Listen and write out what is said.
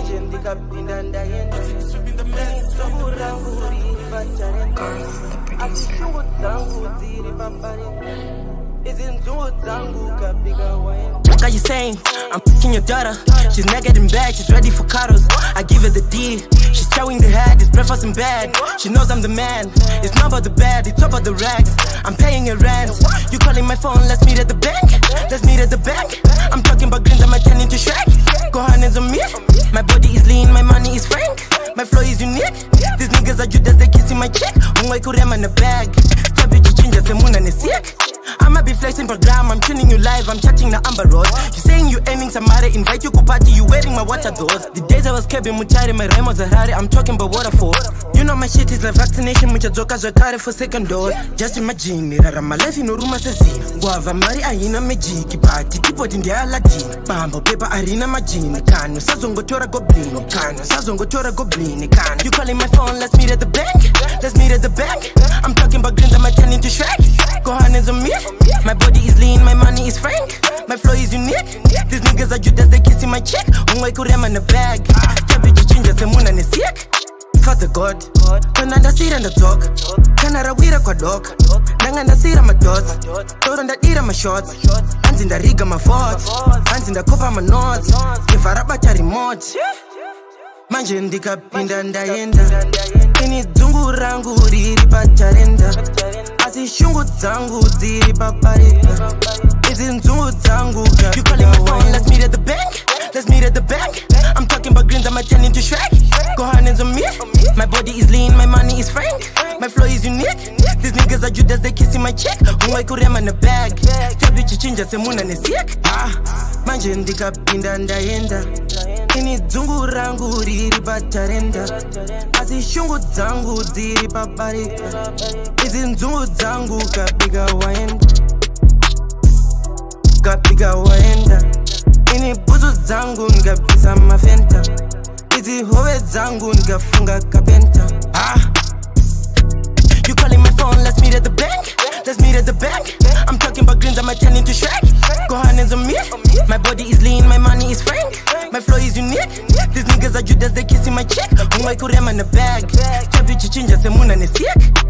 manje Got you saying, I'm fucking your daughter. She's naked in bed, she's ready for cuddles. I give her the D. She's showing the head, it's breakfast in bed. She knows I'm the man. It's not about the bed, it's about the rags. I'm paying her rent. You calling my phone, let's meet at the bank. Is lean, my money is frank. My flow is unique. These niggas are Judas, they kissing my chick. Unwai kurema the bag. Stop it, you change the sick. I'ma be flexing program, I'm tuning you live, I'm chatting the Amber Road. You saying you aiming Samara, invite you to party, you wearing my watch water doors. The days I was keeping Muchari, my Remo Zahari, I'm talking about waterfall. You know my shit is like vaccination, muchazoka zakare for second dose. Just imagine, rara my life in a room as a Z. Guava mari aina mejiki, party, tipo ndi aladini. Bambo paper arena majini, kano, sazongo tora goblin, kano, sazongo tora goblin, kano. You calling my phone, let's meet at the bank, let's meet at the bank. I'm talking about greens, I'm turning to Shrek. Hands on me. My body is lean, my money is frank. My flow is unique. These niggas are Judas, they kissing my chick. Unwai kurema in the bag. Chapi chichinja semuna ni sick. Father God, kana ndasira ndadzoka kana rawira kwadoka ndanga ndasira madots toro ndadira mashots hanzi ndariga mafots hanzi ndakopa manots gevha rabata remote manje ndikapinda ndaenda ini dzungu rangu riri patarenda asi shungu dzangu dziri paparenda idzi nzungu dzangu You calling my phone, let's meet at the bank. Let's meet at the bank. I'm talking about greens, I'm turning to Shrek. Go hands on me My body is lean, my money is frank. My flow is unique. These niggas are Judas, they kissing my chick Unwai kurema in the bag. Tabi chichinja semuna ni sick. Ah, Manje ndikapinda ndaenda ini dzungu rangu riri asi shungu dzangu dziri pabarika idzi dzangu waenda waenda ini dzangu ndikabvisa mafenta idzi hove dzangu ndikafunga kapenta ah. You calling my phone, let's meet at the bank. Let's meet at the bank. I'm talking about greens, I'm turning to Shrek. Go hands on me. My body is lean, my money is frank. My flow is unique. These niggas are Judas, they kissing my. Unwai kurema in the bag. Chapi chichinja semuna ni sick.